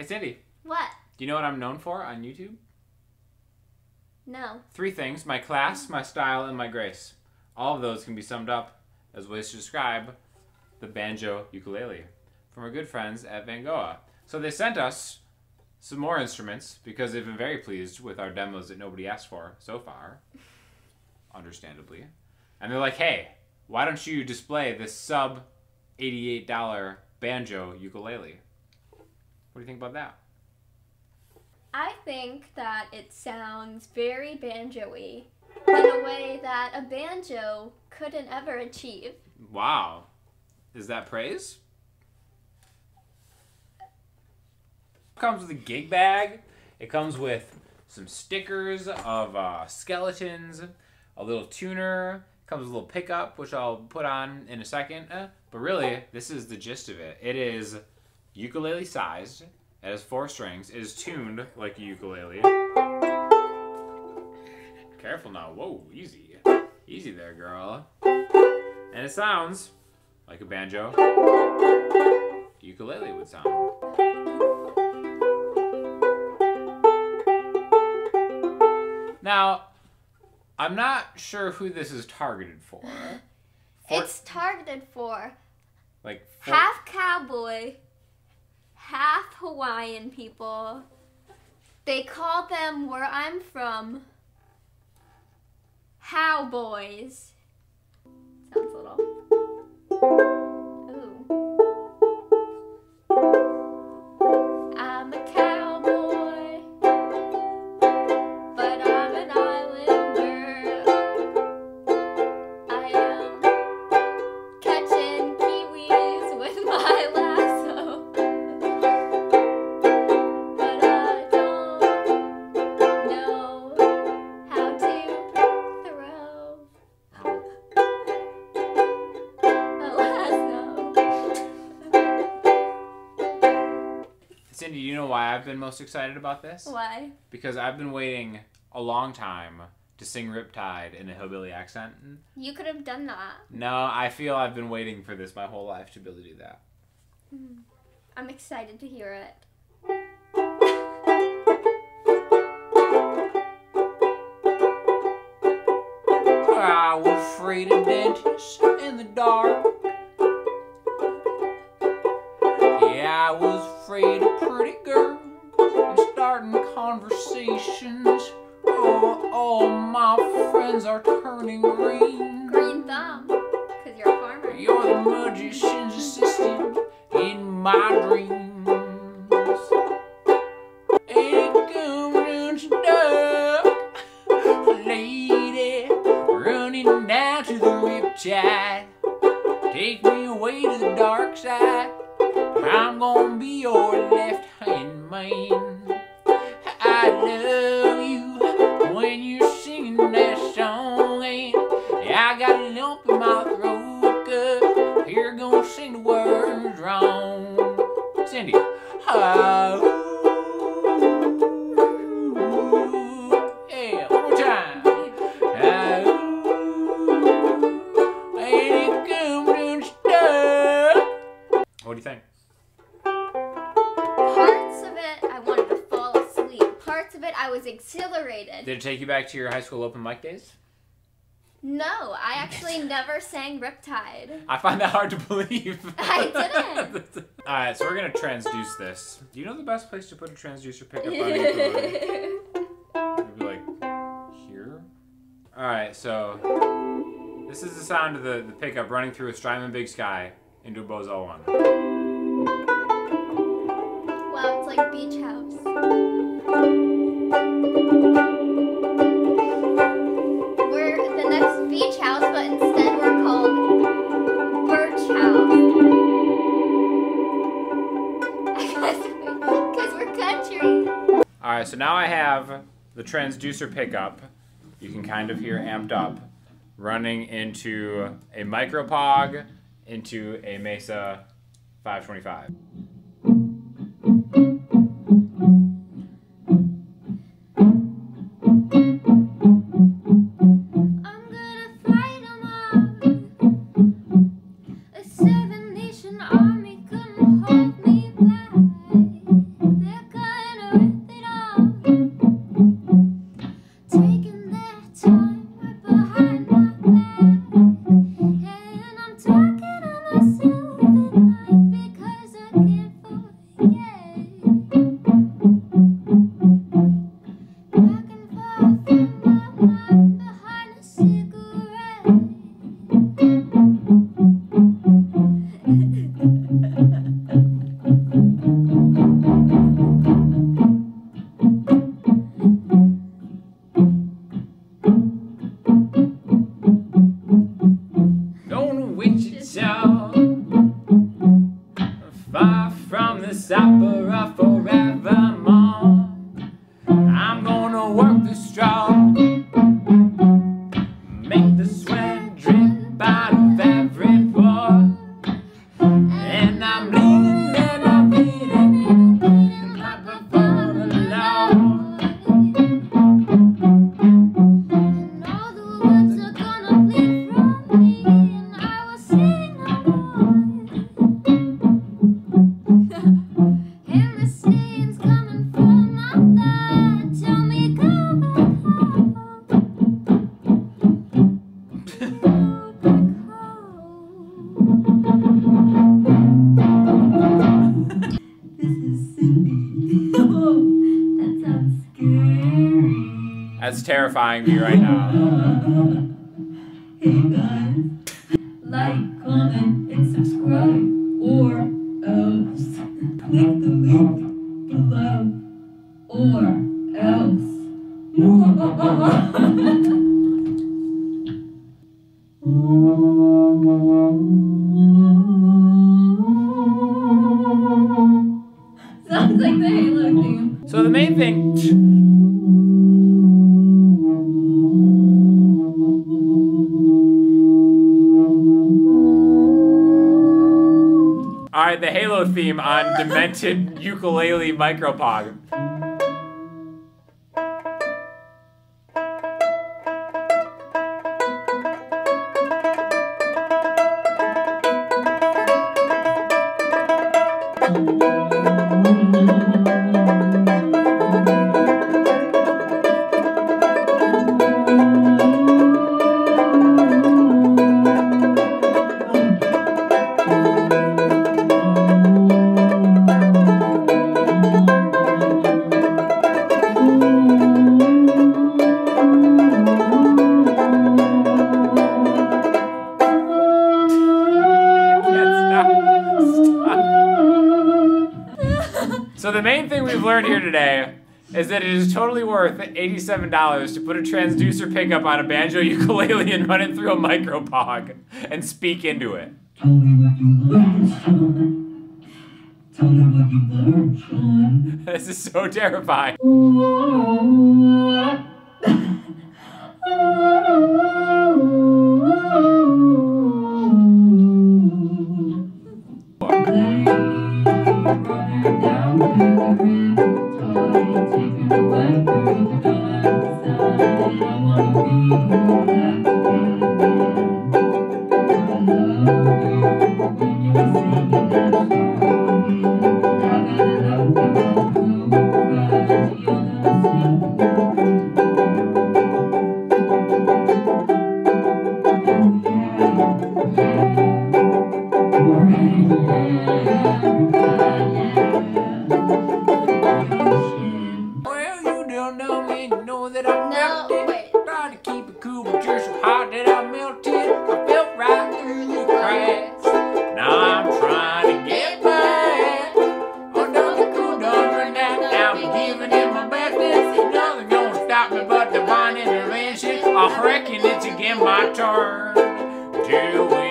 Hey, Cindy, What? do you know what I'm known for on YouTube? No. Three things my class, my style, and my grace. All of those can be summed up as ways to describe the banjo ukulele from our good friends at Van Gogh. So they sent us some more instruments because they've been very pleased with our demos that nobody asked for so far, understandably. And they're like, hey, why don't you display this sub $88 banjo ukulele? What do you think about that? I think that it sounds very banjo-y in a way that a banjo couldn't ever achieve. Wow. Is that praise? Comes with a gig bag. It comes with some stickers of uh, skeletons, a little tuner. Comes with a little pickup, which I'll put on in a second. Uh, but really, this is the gist of it. It is ukulele sized. It has four strings. It is tuned like a ukulele. Careful now. Whoa, easy. Easy there, girl. And it sounds like a banjo ukulele would sound. Now, I'm not sure who this is targeted for. For- It's targeted for like for, half cowboy, half Hawaiian people. They call them where I'm from Howboys. Sounds a little. Cindy, do you know why I've been most excited about this? Why? Because I've been waiting a long time to sing Riptide in a hillbilly accent. You could have done that. No, I feel I've been waiting for this my whole life to be able to do that. Hmm. I'm excited to hear it. I was afraid of dentists in the dark. Yeah, I was afraid of pretty girls and starting conversations. Oh, all my friends are turning green. Green thumb, because you're a farmer. You're the magician's assistant in my dreams. Ain't gonna duck, lady, running down to the riptide. Take me away to the dark side. I'm gonna be your left hand man. I love you when you're singing that song, and I got a lump in my throat. Cause you're gonna sing the words wrong. Cindy. Oh. I was exhilarated. Did it take you back to your high school open mic days? No, I actually never sang Riptide. I find that hard to believe. I didn't. Alright, so we're gonna transduce this. Do you know the best place to put a transducer pickup on a? Maybe like here? Alright, so this is the sound of the, the pickup running through a Strymon Big Sky into a Bose L1. wow, it's like Beach House. Alright, so now I have the transducer pickup. You can kind of hear amped up running into a micropog into a Mesa 525. That's terrifying me right now. Hey guys, like, comment, and subscribe, or uh, else. Click the link below, or else. Sounds like the Halo theme. So the main thing. All right, the Halo theme on Demented Ukulele Micropog. The main thing we've learned here today is that it is totally worth $87 to put a transducer pickup on a banjo ukulele and run it through a micropog and speak into it. This is so terrifying. Well, you don't know me, you know that I'm No, hot that I melted. I felt right through the cracks. Now I'm trying to get back. Another cool done run out. I'm giving it my best. Nothing gonna stop me but divine intervention. I reckon it's again my turn to win.